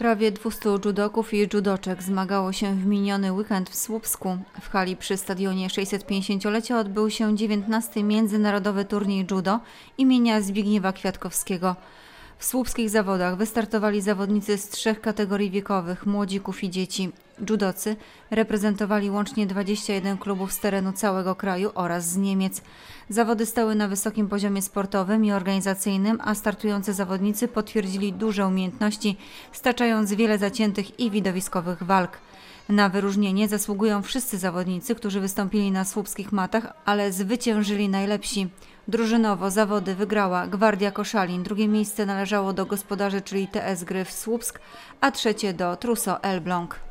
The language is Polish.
Prawie 200 judoków i judoczek zmagało się w miniony weekend w Słupsku. W hali przy stadionie 650-lecia odbył się 19. Międzynarodowy Turniej Judo imienia Zbigniewa Kwiatkowskiego. W słupskich zawodach wystartowali zawodnicy z trzech kategorii wiekowych, młodzików i dzieci. Judocy reprezentowali łącznie 21 klubów z terenu całego kraju oraz z Niemiec. Zawody stały na wysokim poziomie sportowym i organizacyjnym, a startujący zawodnicy potwierdzili duże umiejętności, staczając wiele zaciętych i widowiskowych walk. Na wyróżnienie zasługują wszyscy zawodnicy, którzy wystąpili na słupskich matach, ale zwyciężyli najlepsi. Drużynowo zawody wygrała Gwardia Koszalin, drugie miejsce należało do gospodarzy, czyli TS Gryf Słupsk, a trzecie do Truso Elbląg.